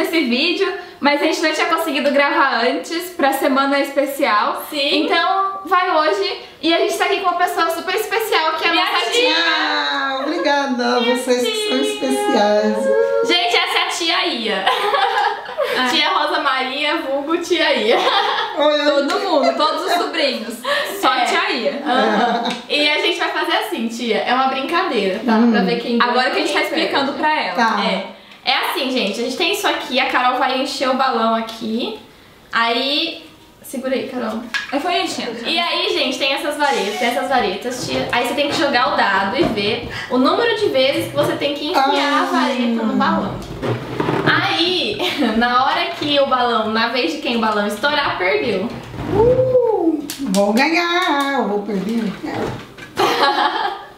esse vídeo, mas a gente não tinha conseguido gravar antes pra semana especial. Sim. Então vai hoje e a gente tá aqui com uma pessoa super especial que é a Minha nossa tia. tia. Ah, obrigada a vocês que são especiais. Gente, essa é a tia Ia. Ah. Tia Rosa Maria, vulgo tia Ia. Oi. Todo mundo, todos os sobrinhos. Só É. a tia Ia. Aham. E a gente vai fazer assim, tia. É uma brincadeira, tá? Hum. Pra ver quem Agora que a gente tá explicando pra ela. Tá. É. É assim, gente. A gente tem isso aqui. A Carol vai encher o balão aqui. Aí. Segura aí, Carol. Aí foi enchendo. E aí, gente, tem essas varetas, tem essas varetas, tia. Aí você tem que jogar o dado e ver o número de vezes que você tem que enfiar a vareta no balão. Aí, na hora que o balão, na vez de quem o balão estourar, perdeu. Uh, vou ganhar, vou perder.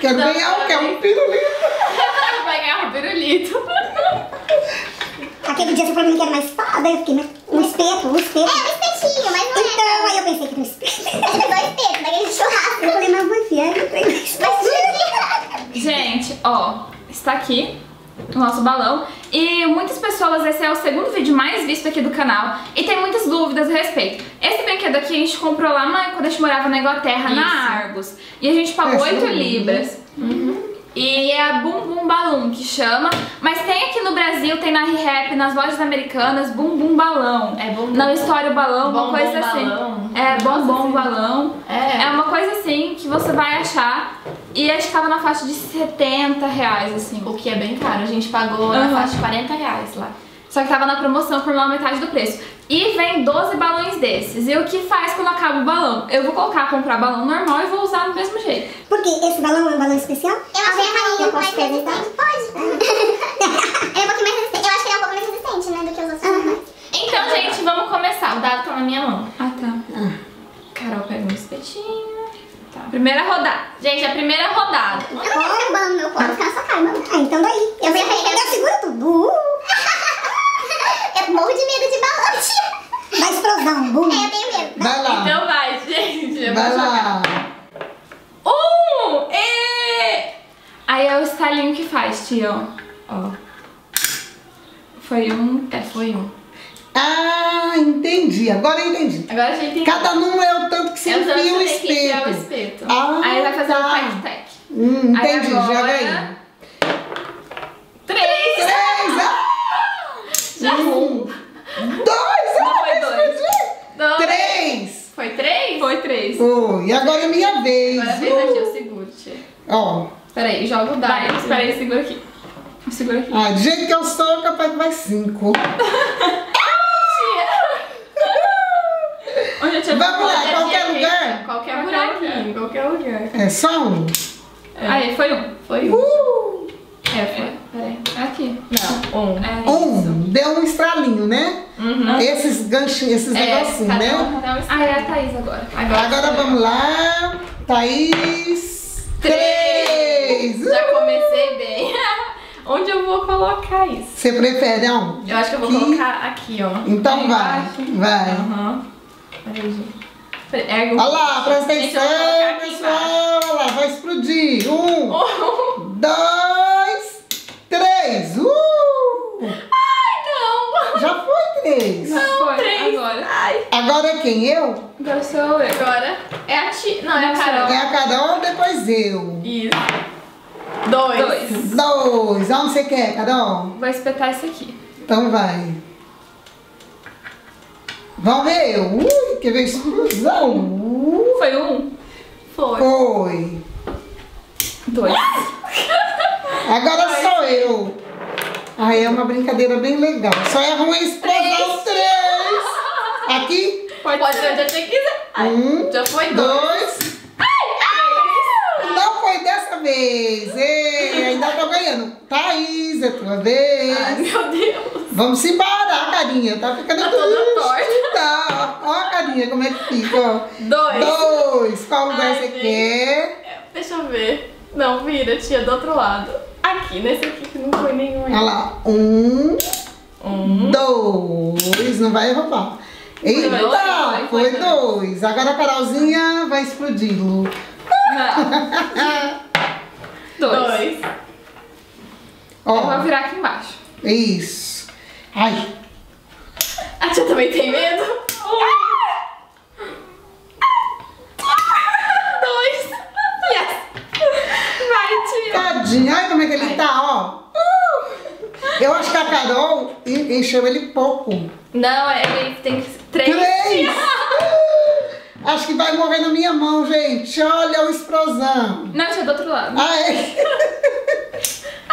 Quero Não, ganhar o quê? peraí. Um pirulito. Vai ganhar o pirulito. Aquele dia você falou que era uma espada, eu fiquei, mas um espeto, um espeto. É, um espetinho, mas não é. Então, aí eu pensei que era um espeto. Você pegou o espeto daquele churrasco. Eu falei, mas vou enfiar no trem da espada. Mas Gente, ó, está aqui o nosso balão. E muitas pessoas, esse é o segundo vídeo mais visto aqui do canal. E tem muitas dúvidas a respeito. Esse brinquedo aqui a gente comprou lá na- quando a gente morava na Inglaterra, Isso. na Argos. E a gente pagou É, 8 sim. libras. E é a Bum Bum Balloon que chama. Mas tem aqui no Brasil, tem na ReHap, nas lojas americanas, Bum Bum Balão. É Bum. Não História o Balão, uma coisa assim. Balão. É, sim. Balão. É. É uma coisa assim que você vai achar. E acho que tava na faixa de 70 reais, assim. O que é bem caro. A gente pagou na Aham. faixa de 40 reais lá. Só que tava na promoção por uma metade do preço. E vem 12 balões desses. E o que faz quando acaba o balão? Eu vou colocar, comprar balão normal e vou usar do mesmo jeito. Porque esse balão é um balão especial? Eu acho que ele é um pouco mais resistente. Pode. ele é um pouquinho mais resistente. Eu acho que ele é um pouco mais resistente, né, do que os outros balões. Então, gente, vamos começar. O dado tá na minha mão. Ah, tá. Carol pega um espetinho. Tá. Primeira rodada. Gente, a primeira rodada. Eu não quero ficar balão no meu colo, ficar na sua cara, mano. Ah, então daí. Eu, Eu ia pegar- eu seguro tudo. Uh, Eu morro de medo de balão, tia. da explosão, bum. É, eu tenho medo. Vai lá. Então vai, gente. Eu Vai vou jogar. lá. Um! E... Aí é o tia, ó. Ó. Foi um. É, foi um. Ah, entendi. Agora eu entendi. Agora a gente Cada número é o tanto que você É enfia o enfiar o espeto. espeto. Ah, Aí vai fazer tá. o tac-tac. Hum, Aí entendi, agora- joga aí. Três! Três, ah, Já um, dois, Não ah, foi dois. Dois. três. Foi três? Foi três. Foi, e agora é minha vez. Agora fez aqui, eu seguro, tia. Ó, Peraí, joga o dado. Vai, espera aí, segura aqui. Segura aqui. ah, do jeito que eu sou, capaz que vai cinco. Onde eu tinha Vamos lá, Qualquer lugar? Qualquer buraquinho, qualquer lugar. É só um? Aí, foi um. Foi um. Uh, É, foi. Peraí. Aqui. Não, um. É um, isso. deu um estralinho, né? Uhum. Esses ganchinhos, esses É, negocinhos, cada né? um dá um Ah, é a Thaís agora. Agora, Agora vamos lá, Thaís. Três! Já comecei bem. Onde eu vou colocar isso? Você prefere aonde? Eu acho que eu vou Aqui? colocar aqui, ó. Então Aí vai, embaixo. vai. Aham. O- Olha lá, presta atenção, pessoal. Olha lá, vai explodir. Um, dois, três. Uh! Ai, Já foi três. Não, foi. três. Agora. Ai. Agora é quem? Eu? Agora sou eu. Agora é a tia. Não, é a Não, Carol. É a Carol, depois eu. Isso. Dois. Dois. Dois. Onde você quer, Carol? Vou espetar esse aqui. Então vai. Vamos ver eu. Ui, quer ver explosão? Uh, Foi um? Foi. foi. Dois. Agora sou eu. Ah, é uma brincadeira bem legal. Só é ruim explosão. Três. Aqui. Pode, Pode ser onde você quiser. Ai, Um, Já foi dois. dois. Não foi dessa vez. Ei, ainda tô ganhando. Thaís, é tua vez. Ai, meu Deus. Vamos embora, carinha. Tá ficando Tá toda torta. Tá. Ó a carinha, como é que fica. ó. Dois. Dois. Qual lugar Ai, você gente. quer? Deixa eu ver. Não, vira, tia, do outro lado. Aqui, nesse aqui que não foi nenhum Olha lá. Um, Um. dois. Não vai roubar. Eita, dois, foi, foi dois. dois. Agora a Carolzinha vai explodir, Dois. Dois. Eu vou Ó, virar aqui embaixo. isso. Ai, A tia também tem medo? Dois. Yes. Vai, tia. tadinho. Ai, como é que ele tá, ó. Eu acho que a Carol en- encheu ele pouco. Não, ele tem que. Três. Três! Acho que vai morrer na minha mão, gente. Olha o explosão. Não, tia, do outro lado. Ai.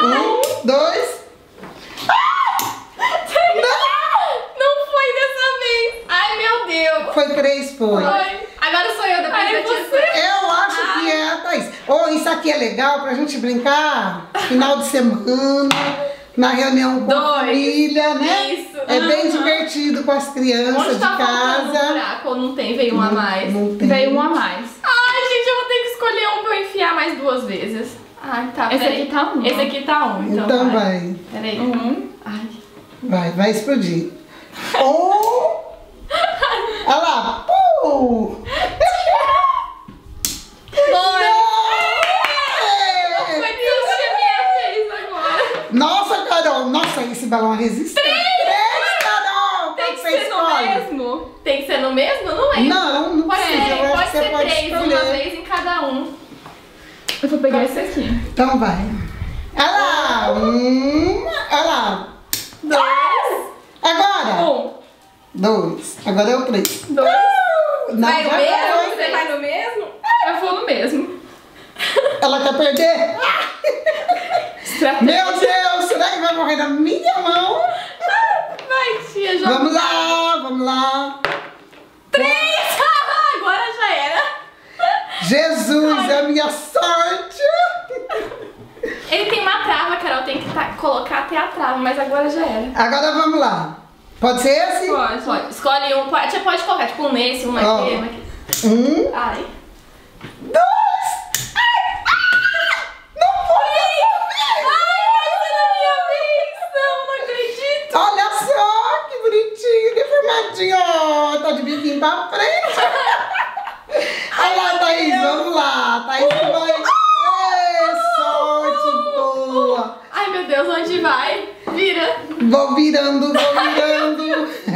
Um, dois. Não foi dessa vez. Ai, meu Deus. Foi três, foi. Foi. Agora sou eu depois Ai, da você. Eu acho que é a Thaís. Ou isso aqui é legal pra gente brincar final de semana, na reunião com a Dois. família, né? Isso. É bem Aham. divertido com as crianças Onde de tá faltando um casa. buraco ou não tem? Veio um a mais. Não tem. Veio um a mais. Ai, gente, eu vou ter que escolher um pra eu enfiar mais duas vezes. Ai, tá. Esse peraí. aqui tá um, Esse aqui tá um, então. Então vai. Peraí. Um. Ai. Vai, vai explodir. Um. Olha lá. Pum! Dois. Não! Foi tudo que a minha fez agora. Nossa, Carol. Nossa, esse balão resistente. Três. Tem que ser no mesmo. Tem que ser no mesmo? Não é? Não, não Pode precisa. ser, pode ser pode três, uma vez em cada um. Eu vou pegar esse aqui. Então vai. Olha lá. Um. Olha lá. Dois. Agora. Um. Dois. Agora é o três. Dois. Não, vai no mesmo? Você vai no mesmo? Eu vou no mesmo. Ela quer perder? Estratégia. Meu Deus, vai minha mão? Vai, tia, joga. Vamos lá, vamos lá. Três! Agora já era. Jesus, é a minha sorte. Ele tem uma trava, Carol. Tem que tá- colocar até a trava, mas agora já era. Agora vamos lá. Pode ser esse? Pode. Pode. Escolhe um. Pode, pode colocar, tipo, um nesse, um aqui, um aqui. Um, Ai. dois. Não foi Não, não acredito. Olha só, que bonitinho, deformadinho. Ó, tá de biquinho pra frente. Olha lá, Thaís, vamos lá. Thaís que vai... Ê, sorte boa. Ai, meu Deus, onde vai? Vira. Vou virando, vou virando.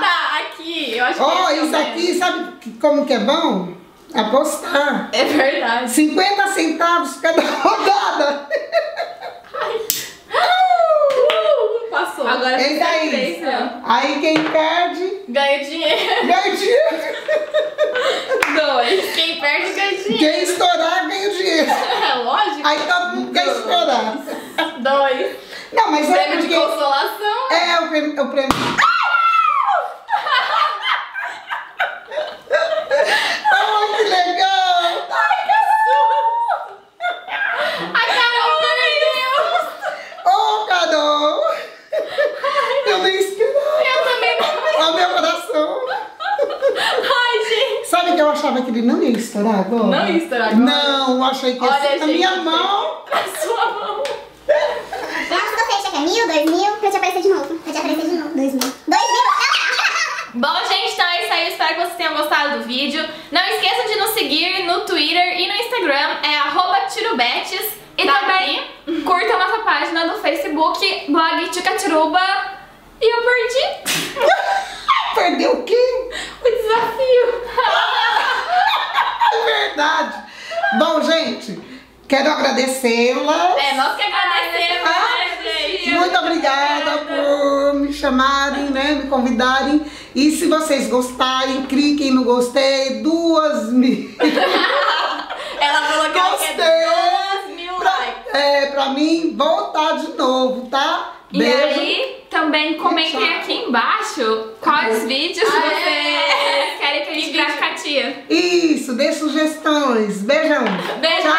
Tá, aqui. Eu acho que Ó, esse é isso mesmo. aqui, sabe como que é bom? Apostar. É verdade. 50 centavos cada rodada. Uh, passou. Agora fica Thaís. três, né? Aí quem perde, Ganha dinheiro. ganha dinheiro. Dois. Quem perde ganha dinheiro. Quem estourar, ganha dinheiro. É lógico. Aí todo mundo quer estourar. Dois. Não, mas é Prêmio de porque... consolação. É, o prêmio... O prêmio... Ai, que legal! A Carol perdeu. Ô, Carol! Eu nem esperava. Eu também não. Ó, meu coração. Ai, gente. Sabe que eu achava que ele não ia estourar agora? Não ia estourar agora. Não, eu achei que ia Olha, ser na gente. minha mão. 2000, 2000, pra te aparecer de novo. Pra te aparecer de novo. 2000. Bom, gente, então é isso aí. Espero que vocês tenham gostado do vídeo. Não esqueçam de nos seguir no Twitter e no Instagram. É arroba. E tá também aqui. a nossa página no Facebook, blog Ticatiruba. E eu perdi. Perdeu o quê? O desafio. é verdade. Bom, gente, quero agradecê-la. É, nós que agradecemos. Ah. Né, muito obrigada por me chamarem, né? Me convidarem. E se vocês gostarem, cliquem no gostei. Duas mil. Ela falou que ela quer Gostei. 2 mil Pra, likes. é, pra mim voltar de novo, tá? E Beijo. aí, também comentem aqui embaixo quais vídeos Ah, vocês é. querem que a gente grave com a tia. Isso, dê sugestões. Beijão. Beijo, Tchau.